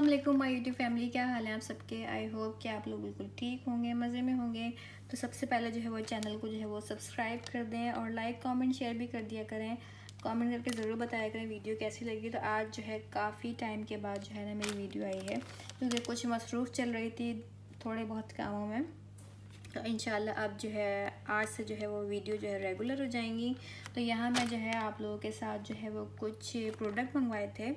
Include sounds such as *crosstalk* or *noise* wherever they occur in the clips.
वालेकुम my YouTube family, क्या हाल है आप सबके? आई होप कि आप लोग बिल्कुल ठीक होंगे, मज़े में होंगे। तो सबसे पहले जो है वो चैनल को जो है वो सब्सक्राइब कर दें और लाइक कमेंट शेयर भी कर दिया करें। कमेंट करके ज़रूर बताया करें वीडियो कैसी लगी। तो आज जो है काफ़ी टाइम के बाद जो है ना मेरी वीडियो आई है। क्योंकि कुछ मसरूफ़ चल रही थी थोड़े बहुत कामों में। तो इन अब जो है आज से जो है वो वीडियो जो है रेगुलर हो जाएँगी। तो यहाँ मैं जो है आप लोगों के साथ जो है वो कुछ प्रोडक्ट मंगवाए थे।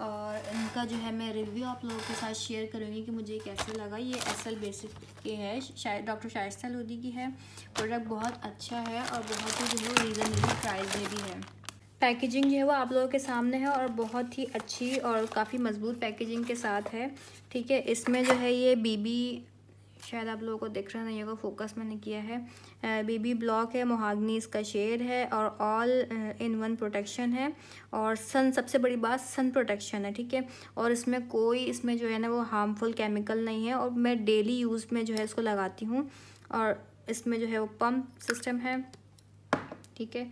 और इनका जो है मैं रिव्यू आप लोगों के साथ शेयर करूँगी कि मुझे कैसे लगा। ये एस एल बेसिक के है शायद डॉक्टर शाइस्ता लोधी की है। प्रोडक्ट बहुत अच्छा है और बहुत ही जो है रीज़नेबल प्राइस में भी है। पैकेजिंग जो है वो आप लोगों के सामने है और बहुत ही अच्छी और काफ़ी मज़बूत पैकेजिंग के साथ है। ठीक है, इसमें जो है ये बीबी शायद आप लोगों को दिख रहा नहीं होगा फोकस मैंने किया है। बीबी ब्लॉक है मोहागनी इसका शेड है और ऑल इन वन प्रोटेक्शन है और सन सबसे बड़ी बात सन प्रोटेक्शन है, ठीक है? और इसमें कोई, इसमें जो है ना वो हार्मफुल केमिकल नहीं है और मैं डेली यूज़ में जो है इसको लगाती हूँ और इसमें जो है वो पम्प सिस्टम है, ठीक है?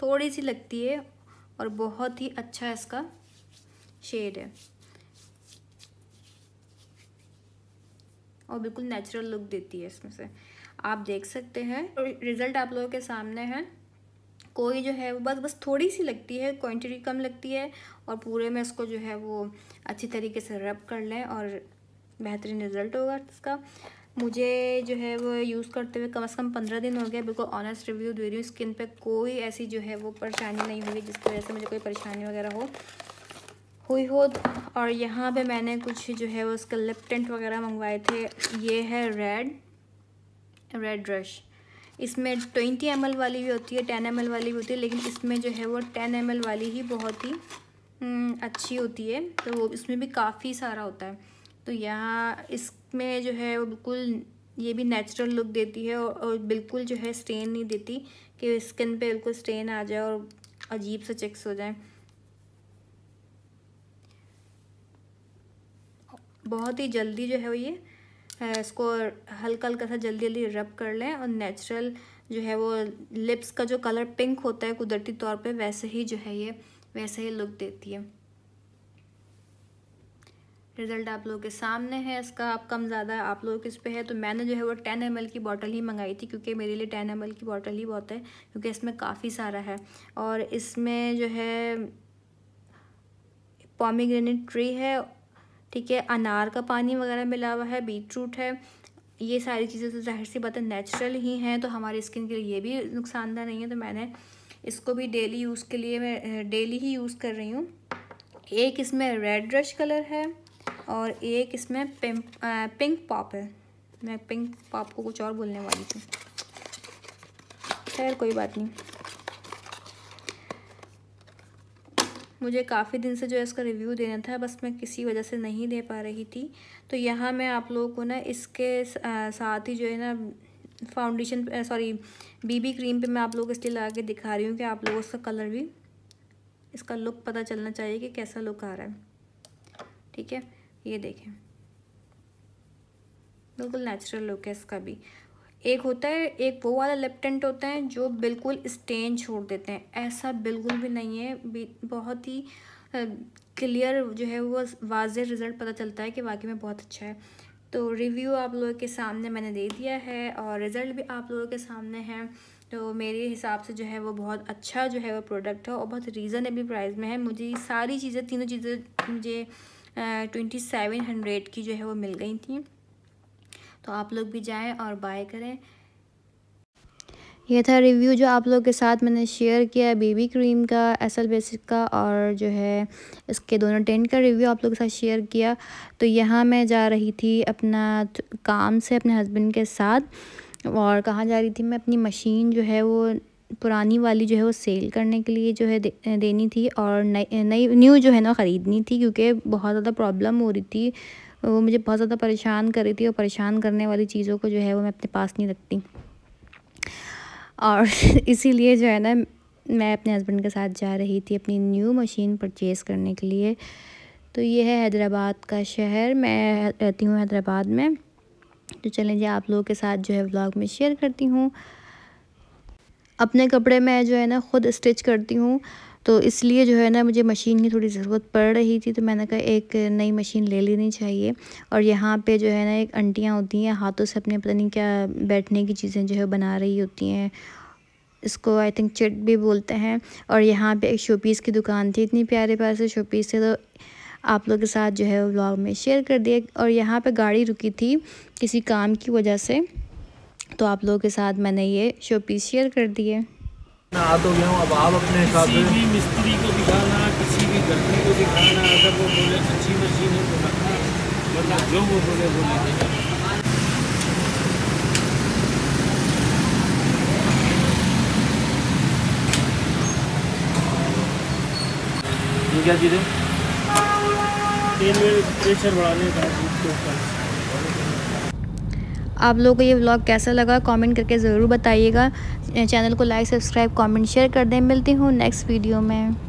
थोड़ी सी लगती है और बहुत ही अच्छा इसका शेड है। और बिल्कुल नेचुरल लुक देती है इसमें से। आप देख सकते हैं रिज़ल्ट आप लोगों के सामने है। कोई जो है वो बस बस थोड़ी सी लगती है क्वांटिटी कम लगती है और पूरे में इसको जो है वो अच्छी तरीके से रब कर लें और बेहतरीन रिज़ल्ट होगा इसका। मुझे जो है वो यूज़ करते हुए कम से कम पंद्रह दिन हो गया बिल्कुल ऑनेस्ट रिव्यू दे रही हूँ। स्किन पे कोई ऐसी जो है वो परेशानी नहीं हुई जिसकी वजह से मुझे कोई परेशानी वगैरह हो। हुई हो और यहाँ पे मैंने कुछ जो है वो उसका लिप टेंट वगैरह मंगवाए थे। ये है रेड रेड रश इसमें ट्वेंटी एमएल वाली भी होती है टेन एमएल वाली भी होती है लेकिन इसमें जो है वो टेन एमएल वाली ही बहुत ही हम्म, अच्छी होती है। तो वो इसमें भी काफ़ी सारा होता है। तो यहाँ इसमें जो है वो बिल्कुल ये भी नेचुरल लुक देती है और, और बिल्कुल जो है स्टेन नहीं देती कि स्किन पे बिल्कुल स्टेन आ जाए और अजीब से चेक्स हो जाए। बहुत ही जल्दी जो है वो ये इसको हल्का हल्का सा जल्दी जल्दी रब कर लें और नेचुरल जो है वो लिप्स का जो कलर पिंक होता है कुदरती तौर पे वैसे ही जो है ये, वैसे ही लुक देती है। रिज़ल्ट आप लोगों के सामने है, इसका आप कम ज़्यादा आप लोगों के इस पर है तो मैंने जो है वो टेन एम की बॉटल ही मंगाई थी क्योंकि मेरे लिए टेन एम की बॉटल ही बहुत है क्योंकि इसमें काफ़ी सारा है। और इसमें जो है पॉमीग्रेनेट ट्री है ठीक है, अनार का पानी वगैरह मिला हुआ है बीट रूट है, ये सारी चीज़ें तो ज़ाहिर सी बात है नेचुरल ही हैं तो हमारी स्किन के लिए ये भी नुकसानदार नहीं है तो मैंने इसको भी डेली यूज़ के लिए मैं डेली ही यूज़ कर रही हूँ। एक इसमें रेड रश कलर है और एक इसमें पिंक पिंक पॉप है। मैं पिंक पॉप को कुछ और बोलने वाली थी। खैर, कोई बात नहीं। मुझे काफ़ी दिन से जो है इसका रिव्यू देना था, बस मैं किसी वजह से नहीं दे पा रही थी। तो यहाँ मैं आप लोगों को ना इसके साथ ही जो है ना फाउंडेशन सॉरी बीबी क्रीम पे मैं आप लोगों को इसलिए लगा के दिखा रही हूँ कि आप लोगों को कलर भी, इसका लुक पता चलना चाहिए कि कैसा लुक आ रहा है। ठीक है? ये देखें। बिल्कुल नेचुरल लुक है इसका भी। एक होता है, एक वो वाला लेफ्टेंट होता है जो बिल्कुल स्टेन छोड़ देते हैं। ऐसा बिल्कुल भी नहीं है। बहुत ही क्लियर जो है वो वाज रिज़ल्ट पता चलता है कि वाकई में बहुत अच्छा है। तो रिव्यू आप लोगों के सामने मैंने दे दिया है और रिज़ल्ट भी आप लोगों के सामने है। तो मेरे हिसाब से जो है वो बहुत अच्छा जो है वो प्रोडक्ट है और बहुत रीज़नेबल प्राइस में है। मुझे सारी चीज़ें, तीनों चीज़ें मुझे ट्वेंटी सेवन हंड्रेड की जो है वो मिल गई थी। तो आप लोग भी जाएँ और बाय करें। यह था रिव्यू जो आप लोगों के साथ मैंने शेयर किया है बेबी क्रीम का एसल बेसिक का और जो है इसके दोनों टेंट का रिव्यू आप लोगों के साथ शेयर किया। तो यहाँ मैं जा रही थी अपना काम से अपने हस्बैंड के साथ और कहाँ जा रही थी मैं अपनी मशीन जो है वो पुरानी वाली जो है वो सेल करने के लिए जो है दे, देनी थी और नई नई न्यू जो है ना ख़रीदनी थी क्योंकि बहुत ज़्यादा प्रॉब्लम हो रही थी। वो मुझे बहुत ज़्यादा परेशान कर रही थी और परेशान करने वाली चीज़ों को जो है वो मैं अपने पास नहीं रखती। और *laughs* इसीलिए जो है ना, मैं अपने हस्बैंड के साथ जा रही थी अपनी न्यू मशीन परचेज़ करने के लिए। तो ये है हैदराबाद का शहर। मैं रहती हूँ हैदराबाद में। तो चलें जी, आप लोगों के साथ जो है व्लॉग में शेयर करती हूँ। अपने कपड़े मैं जो है ना, ख़ुद स्टिच करती हूँ। तो इसलिए जो है ना मुझे मशीन की थोड़ी ज़रूरत पड़ रही थी तो मैंने कहा एक नई मशीन ले लेनी चाहिए। और यहाँ पे जो है ना एक अंटियाँ होती हैं, हाथों से अपने पता नहीं क्या बैठने की चीज़ें जो है बना रही होती हैं, इसको आई थिंक चिट भी बोलते हैं। और यहाँ पे एक शोपीस की दुकान थी, इतनी प्यारे प्यारे से शोपीस थे तो आप लोग के साथ जो है व्लॉग में शेयर कर दिया। और यहाँ पे गाड़ी रुकी थी किसी काम की वजह से तो आप लोगों के साथ मैंने ये शो पीस शेयर कर दिए। आ तो गया हूँ अब आप अपने हिसाब किसी भी मिस्त्री को दिखाना किसी भी गलती को दिखाना अगर वो बोले अच्छी मशीन है तो रखना वरना जो वो बोले वो बोले क्या चीज़ है तेल में प्रेशर बढ़ाने का आप लोगों को ये व्लॉग कैसा लगा कमेंट करके ज़रूर बताइएगा। चैनल को लाइक सब्सक्राइब कमेंट शेयर कर दें। मिलती हूँ नेक्स्ट वीडियो में।